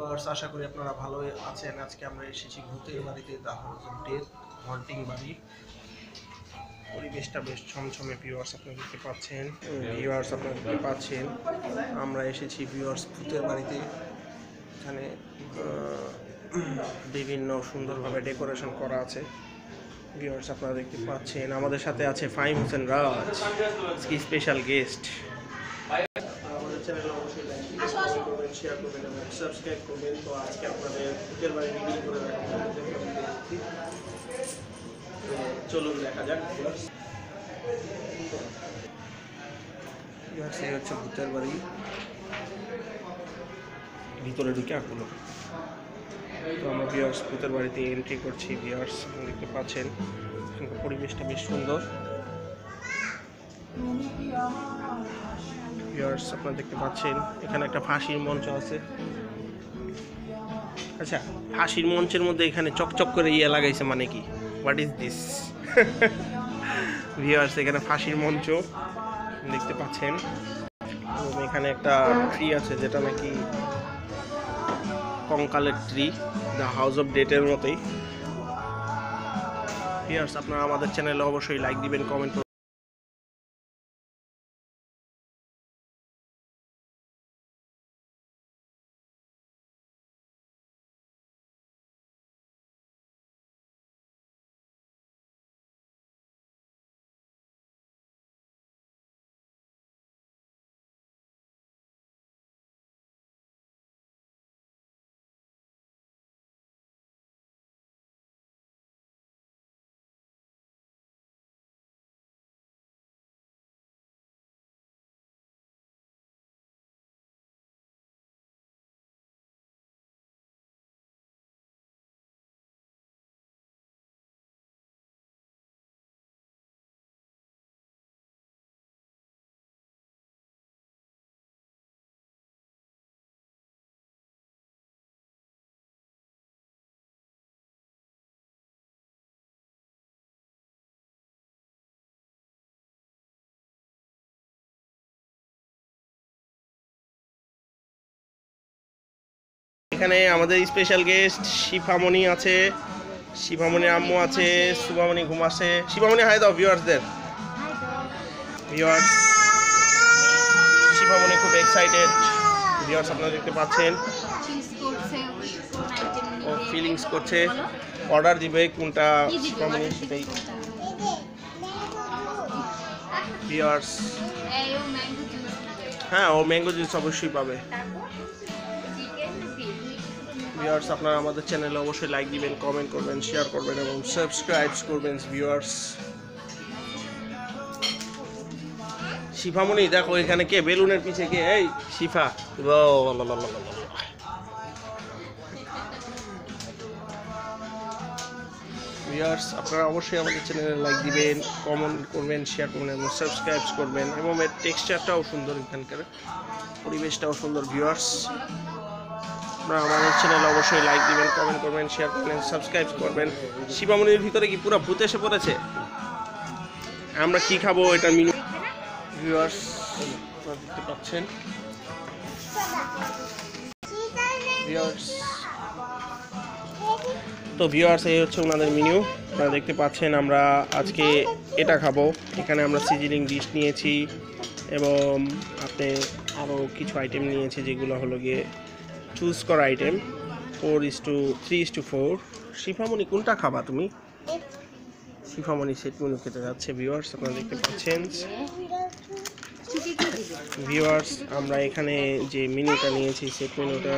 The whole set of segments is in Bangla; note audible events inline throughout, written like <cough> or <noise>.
ভিউয়ার্স আশা করি আপনারা ভালোই আছেন। আজকে আমরা এসেছি ভূতের বাড়িতে দা হাউস ডেথ হন্টিং বাড়ি। পরিবেশটা বেশ ছমছমে ভিউয়ার্স আপনারা দেখতে পাচ্ছেন। ভিউয়ার্স আপনারা দেখতে পাচ্ছেন। আমরা এসেছি ভিউয়ার্স ভূতের বাড়িতে। এখানে বিভিন্ন সুন্দরভাবে ডেকোরেশন করা আছে। ভিউয়ার্স আপনারা দেখতে পাচ্ছেন। আমাদের সাথে আছে ফাইম হোসেন রাজ স্পেশাল গেস্ট আমাদের চ্যানেলে অবশ্যই লাইক করবেন শেয়ার করবেন এবং সাবস্ক্রাইব করবেন। তো আজকে আপনাদের ভূতের বাড়ি রিভিউ করে চলুন দেখা যাক। এই হচ্ছে ভূতের বাড়ি। ভিতরে ঢুকে আঁকুলো। তো আমরা ভিউয়ার্স ভূতের বাড়িতে এন্ট্রি করছি। ভিউয়ার্স দেখতে পাচ্ছেন। এখানকার পরিবেশটা বেশ সুন্দর। ভিউয়ার্স আপনারা দেখতে পাচ্ছেন, এখানে একটা ফাঁসির মঞ্চ আছে। আচ্ছা ফাঁসির মঞ্চের মধ্যে এখানে চকচক করে ইয়ে লাগাইছে মানে কি? হোয়াট ইজ দিস ভিউয়ার্স এখানে ফাঁসির মঞ্চ দেখতে পাচ্ছেন। এবং এখানে একটা ট্রি আছে যেটা নাকি কঙ্কালের ট্রি দ্য হাউস অফ ডেটের মতোই। ভিউয়ার্স আপনারা আমাদের চ্যানেলে অবশ্যই লাইক দিবেন কমেন্ট এখানে আমাদের স্পেশাল গেস্ট শিফামণি আছে শিফামণি আম্মু আছে শুভামণি ঘুমাচ্ছে শিফামণি হাই দাও ভিউয়ার্সদের ভিউয়ার্স শিফামণি খুব এক্সাইটেড ভিউয়ার্স আপনারা দেখতে পাচ্ছেন। ও ফিলিংস করছে। অর্ডার দিবে কোনটা শিফামণি ভিউয়ার্স হ্যাঁ ও ম্যাঙ্গো জুস অবশ্যই পাবে। ভিউয়ার্স, আপনারা আমাদের চ্যানেলে অবশ্যই লাইক দিবেন কমেন্ট করবেন শেয়ার করবেন এবং সাবস্ক্রাইব করবেন ভিউয়ার্স। শিফামণি, দেখো এখানে কে? বেলুনের পিছে কে? এই, শিফা। ভিউয়ার্স, আপনারা অবশ্যই আমাদের চ্যানেলে লাইক দিবেন কমেন্ট করবেন শেয়ার করবেন এবং সাবস্ক্রাইব করবেন এবং এর টেক্সচারটাও সুন্দর এখানকার, পরিবেশটাও সুন্দর ভিউয়ার্স। আপনারা আমাদের চ্যানেলে অবশ্যই লাইক দিবেন কমেন্ট করবেন শেয়ার করবেন সাবস্ক্রাইব করবেন। শিবামণির ভিতরে কি পুরো ভূত এসে পড়েছে? আমরা কি খাব এটা মিনু ভিউয়ার্স দেখতে পাচ্ছেন। তো ভিউয়ার্স এই হচ্ছে ওনাদের মেনু আপনারা দেখতে পাচ্ছেন আমরা আজকে এটা খাব। এখানে আমরা সিজনিং ডিশ নিয়েছি এবং আপনি আরও কিছু আইটেম নিয়েছি যেগুলো হলো গিয়ে চুজ করা item four is two three is two four Shifamoni, কোনটা খাবা তুমি? শিফামণি সেট মেনু খেতে যাচ্ছে ভিউয়ার্স আপনারা দেখতে পাচ্ছেন। ভিউয়ার্স আমরা এখানে যে মেনুটা নিয়েছি সেট মেনুটা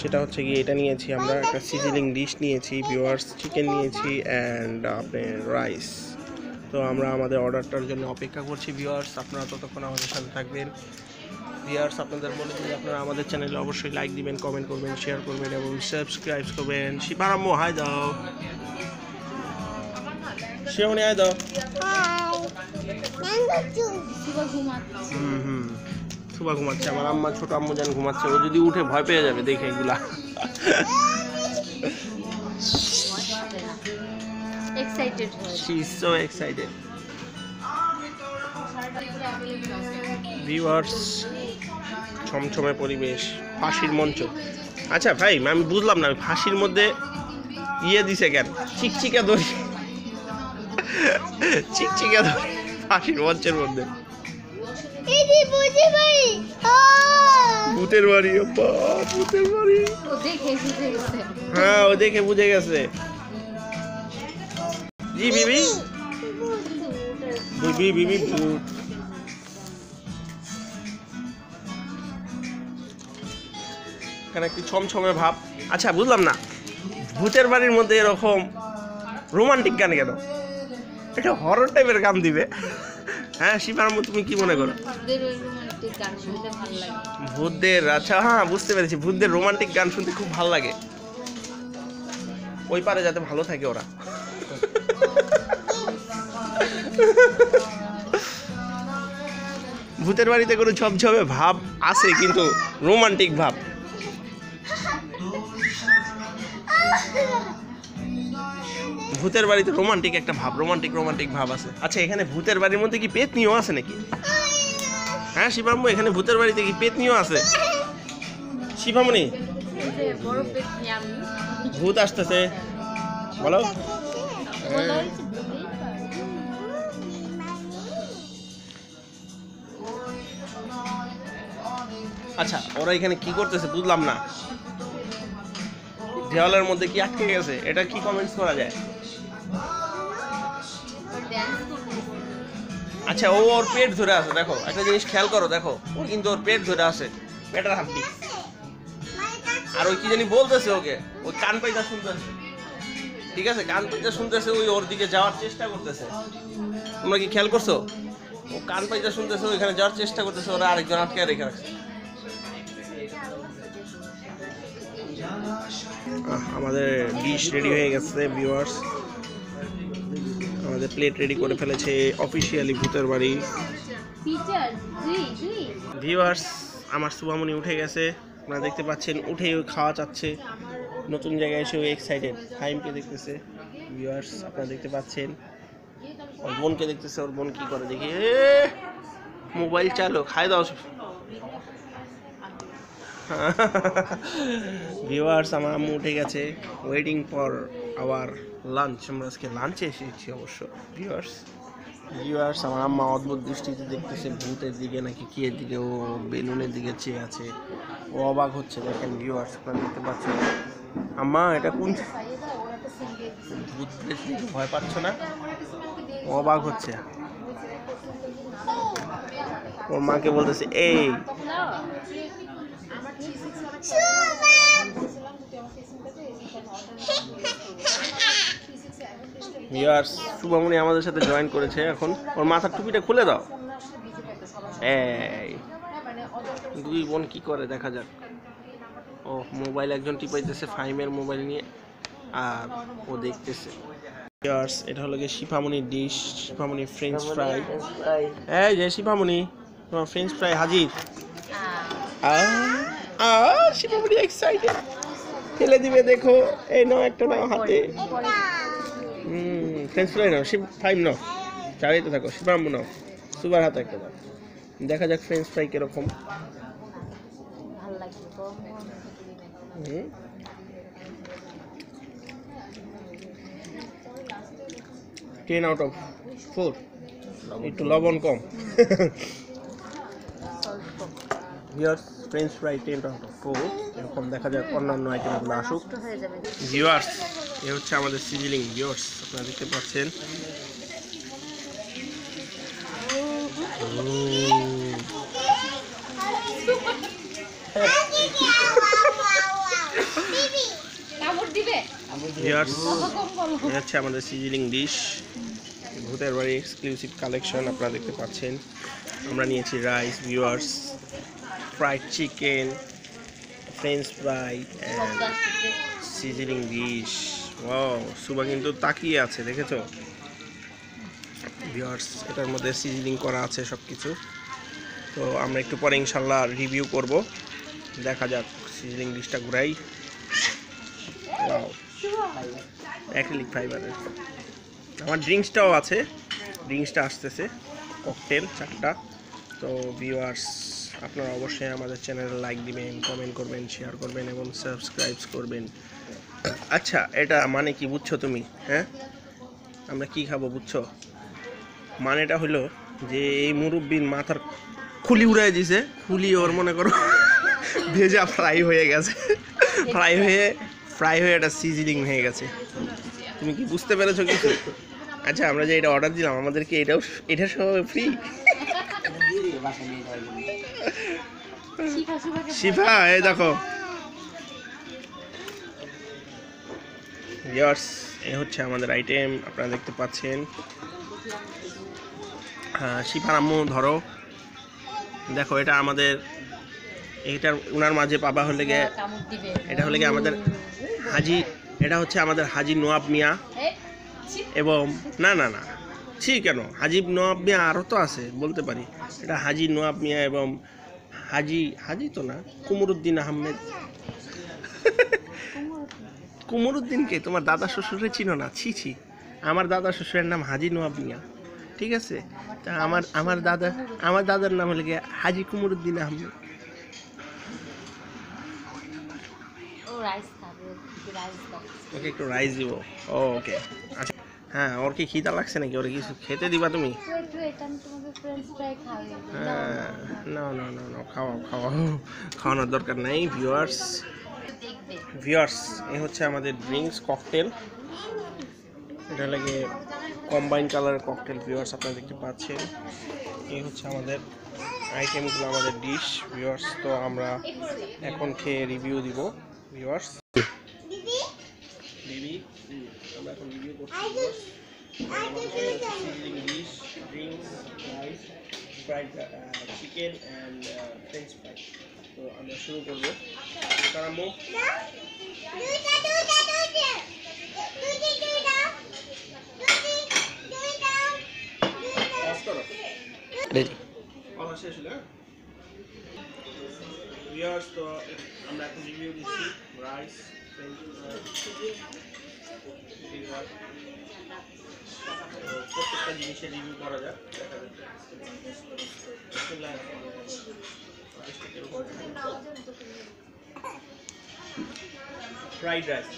সেটা হচ্ছে গিয়ে এটা নিয়েছি আমরা। একটা সিজনিং ডিশ নিয়েছি ভিউয়ার্স চিকেন নিয়েছি অ্যান্ড আপনার রাইস তো আমরা আমাদের অর্ডারটার জন্য অপেক্ষা করছি ভিউয়ার্স আপনারা ততক্ষণ আমাদের সাথে থাকবেন। ভিউয়ার্স আপনাদের বলে দিই আপনারা আমাদের চ্যানেলে অবশ্যই লাইক দিবেন কমেন্ট করবেন শেয়ার করবেন এবং সাবস্ক্রাইব করবেন। শিবারাম্য হাই দাও। শিবনি হাই দাও। হুম হুম। সুবা ঘুমাচ্ছে আমার আম্মা ছোট আম্মু যেন ঘুমাচ্ছে ও যদি উঠে ভয় পেয়ে যাবে দেখে এগুলা। Excited she is so excited viewers ছমছমে পরিবেশ ফাঁসির মঞ্চ। আচ্ছা ভাই আমি বুঝলাম না ফাঁসির মধ্যে ইয়ে দিছে কেন? চিকচিকা দড়ি। চিকচিকা দড়ি ফাঁসির মঞ্চের মধ্যে। এই যে বুঝে ভাই ভূতের বাড়ি আব্বা, ভূতের বাড়ি। ও দেখে বুঝে গেছে। হ্যাঁ ও দেখে বুঝে গেছে। জি বিবি। বিবি বিবি ভূত। এখানে একটি ছমছমে ভাব। আচ্ছা বুঝলাম না। ভূতের বাড়ির মধ্যে এরকম রোমান্টিক গান কেন? এটা হরর টাইপের গান দিবে। হ্যাঁ শিবার মতো তুমি কি মনে করো? ভূতদের আচ্ছা হ্যাঁ বুঝতে পেরেছি। ভূতদের রোমান্টিক গান শুনতে খুব ভালো লাগে। ওই পারে যাতে ভালো থাকে ওরা। ভূতের বাড়িতে কোনো ঝপঝপে ভাব আছে কিন্তু রোমান্টিক ভাব। ভূতের বাড়িতে রোমান্টিক একটা ভাব রোমান্টিক রোমান্টিক ভাব আছে। আচ্ছা এখানে ভূতের বাড়ির মধ্যে কি পেতনিও আছে নাকি? হ্যাঁ শিবাম্মু, এখানে ভূতের বাড়িতে কি পেতনিও আছে? শিবামণি? ভূত আসতেছে। বলো। আচ্ছা ওরা এখানে কি করতেছে বুঝলাম না। দেওয়ালের মধ্যে কি আটকে গেছে? এটা কি কমেন্টস করা যায়? আচ্ছা ও ওর পেট ধরে আছে, দেখো। একটা জিনিস খেয়াল করো, দেখো। ও কিন্তু ওর পেট ধরে আছে। পেটের হাড্ডি। আর ওই কি জানি বলতেছে ওকে? ওই কান পাইতা শুনতেছে। ঠিক আছে? কান পাইতা শুনতেছে, ওই ওর দিকে যাওয়ার চেষ্টা করতেছে। তোমরা কি খেয়াল করছ? ও কান পাইতা শুনতেছে, ওইখানে যাওয়ার চেষ্টা করতেছে, ওরা আরেকজন আটকে রেখে রাখছে। আমাদের ডিশ রেডি হয়ে গেছে ভিউয়ার্স আমাদের প্লেট রেডি করে ফেলেছে অফিসিয়ালি ভূতের বাড়ি। ভিউয়ার্স আমার সুবামণি উঠে গেছে। আপনারা দেখতে পাচ্ছেন উঠে খাওয়া চাচ্ছে। নতুন জায়গায় এসে ওই এক্সাইটেড হাইমকে দেখতেছে। ভিউয়ার্স আপনারা দেখতে পাচ্ছেন। ওর বোনকে দেখতেছে ওর বোন কি করে দেখি? মোবাইল চালো খাই দাও <laughs> ভিউয়ার্স আমার আম্মু উঠে গেছে ওয়েটিং ফর আওয়ার লাঞ্চ আমরা আজকে লাঞ্চে এসেছি অবশ্য ভিউয়ার্স ভিউয়ার্স আমার আম্মা অদ্ভুত দৃষ্টিতে দেখতেছে ভূতের দিকে নাকি কি এর দিকে ও বেলুনের দিকে চেয়ে আছে। ও অবাক হচ্ছে দেখেন ভিউয়ার্স আপনারা দেখতে পাচ্ছেন। আম্মা এটা কোন ভূত প্রেত দেখে ভয় পাচ্ছ না? ও অবাক হচ্ছে। ওর মাকে বলতেছে এই ভিউয়ার্স শুভমণি আমাদের সাথে জয়েন করেছে এখন। ওর মাথার টুপিটা খুলে দাও। এই। দুই বোন কি করে দেখা যাক। ও মোবাইল একজন টিপাইতেছে ফাইমের মোবাইল নিয়ে আর ও দেখতেছে। ভিউয়ার্স এটা হলো গিয়ে শিফামণির ডিশ শিফামণি ফ্রেঞ্চ ফ্রাই এই যে শিফামণি তোমার ফ্রেঞ্চ ফ্রাই হাজির। আ শিফামণি এক্সাইটেড ফেলে দিবে দেখো। এই নাও একটা নাও হাতে। ফ্রেঞ্চ ফ্রাই নাও শিব ফাইভ নাও চালিয়ে থাকো শিবাম্বু নাও সুপার হাতে একটা দাও দেখা যাক ফ্রেঞ্চ ফ্রাই কীরকম টেন আউট অফ ফোর একটু লবণ কম viewers french fry ten four এরকম দেখা যাক অন্যান্য আইটেমগুলো আসুক। ভিউয়ার্স এ হচ্ছে আমাদের সিজিলিং ভিউয়ার্স আপনারা দেখতে পাচ্ছেন। হচ্ছে আমাদের সিজিলিং ডিশ ভূতের বাড়ি এক্সক্লুসিভ কালেকশন আপনারা দেখতে পাচ্ছেন। আমরা নিয়েছি rice viewers fried chicken french fry and seasoning dish wow Suba কিন্তু তাকিয়ে আছে, দেখেছ? ভিউয়ার্স এটার মধ্যে সিজনিং করা আছে সব কিছু তো আমরা একটু পরে ইনশাল্লাহ রিভিউ করব। দেখা যাক সিজনিং ডিশটা ঘুরাই। অ্যাক্রিলিক ফাইবারের আমার ড্রিঙ্কসটাও আছে। ড্রিঙ্কসটা আসতেছে। ককটেল চারটা। তো ভিউয়ার্স আপনারা অবশ্যই আমাদের চ্যানেলে লাইক দিবেন কমেন্ট করবেন শেয়ার করবেন এবং সাবস্ক্রাইব করবেন। আচ্ছা এটা মানে কি বুঝছ তুমি? হ্যাঁ? আমরা কি খাব বুঝছ? মানেটা হলো যে এই মুরব্বির মাথার খুলি উড়াই দিছে খুলি ওর মনে করো ভেজা ফ্রাই হয়ে গেছে। ফ্রাই হয়ে ফ্রাই হয়ে এটা সিজনিং হয়ে গেছে। তুমি কি বুঝতে পেরেছ কিছু? আচ্ছা আমরা যে এটা অর্ডার দিলাম আমাদেরকে এটাও এটা সব ফ্রি <laughs> শিফা, এই দেখো। ইয়ার্স এ হচ্ছে আমাদের আইটেম আপনারা দেখতে পাচ্ছেন। শিফার আম্মু, ধরো। দেখো, এটা আমাদের এইটার উনার মাঝে পাবা হলে গিয়ে, এটা হলে গিয়ে আমাদের হাজি, এটা হচ্ছে আমাদের হাজি নোয়াব মিয়া। এবং, না না না। ছি, কেন? হাজিব নোয়াব মিয়া আরও তো আছে, বলতে পারি। এটা হাজি নোয়াব মিয়া এবং হাজি হাজি তো না? কুমরুদ্দিন আহমেদ। কুমরুদ্দিনকে তোমার দাদা শ্বশুরে চিনো না? ছি ছি। আমার দাদা শ্বশুরের নাম হাজি নোয়াব মিয়া। ঠিক আছে? তা আমার আমার দাদা আমার দাদার নাম হলে গিয়ে হাজি কুমরুদ্দিন আহমেদ। ওকে একটু রাইস দিব। ওকে। আচ্ছা। হ্যাঁ ওর কি খিদা লাগছে নাকি? ওর কিছু খেতে দিবা তুমি? হ্যাঁ না। না না না খাওয়াও খাওয়াও। খাওয়ানোর দরকার নাই ভিউয়ার্স ভিউয়ার্স এই হচ্ছে আমাদের ড্রিঙ্কস ককটেল এটা লাগে কম্বাইন কালার ককটেল ভিউয়ার্স আপনারা দেখতে পাচ্ছেন। এই হচ্ছে আমাদের আইটেমগুলো আমাদের ডিশ ভিউয়ার্স তো আমরা এখন খেয়ে রিভিউ দিব ভিউয়ার্স বিবি হুম, আমরা করছি drinks rice fried chicken and french fry তো আমরা শুরু করব কারামো কথা শেষ হলো ভিউয়ার্স তো আমরা এখন রিভিউ দিচ্ছি রাইস প্রত্যেকটা জিনিসের রিভিউ করা যাক দেখা ফ্রাইড রাইস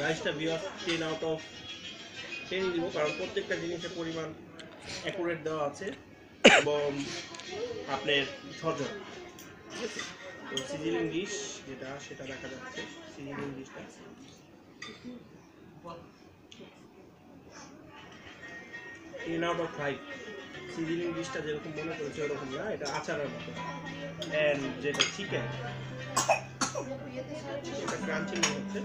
রাইসটা viewers ten out of ten দিব, কারণ প্রত্যেকটা জিনিসের পরিমাণ অ্যাকুরেট দেওয়া আছে এবং আপনার ঝরঝর ঠিক আছে তো সিজিলিং ডিশ যেটা সেটা দেখা যাচ্ছে, sizzling ডিশটা ten out of five sizzling ডিশটা যেরকম মনে করেছে ওরকম না, এটা আচারের মতো। অ্যান্ড যেটা চিকেন এটা ক্রাঞ্চি মনে হচ্ছে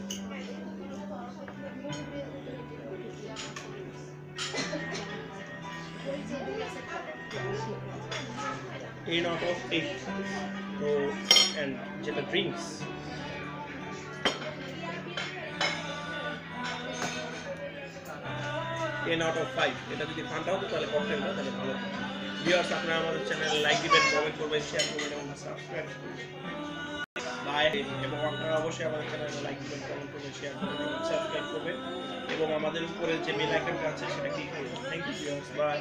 টেন আউট অফ এইট তো অ্যান্ড যেটা drinks ten out of five এটা যদি ফান্টা হতো তাহলে ককটেলটা তাহলে ভালো ভিউয়ার্স আপনারা আমাদের চ্যানেল লাইক দিবেন কমেন্ট করবেন শেয়ার করবেন এবং সাবস্ক্রাইব করবেন। এবং আপনারা অবশ্যই আমাদের চ্যানেলে লাইক দিবেন কমেন্ট করবেন শেয়ার করবেন এবং সাবস্ক্রাইব করবেন। এবং আমাদের উপরে যে বেল আইকনটা আছে, সেটা ক্লিক করবেন। Thank you viewers by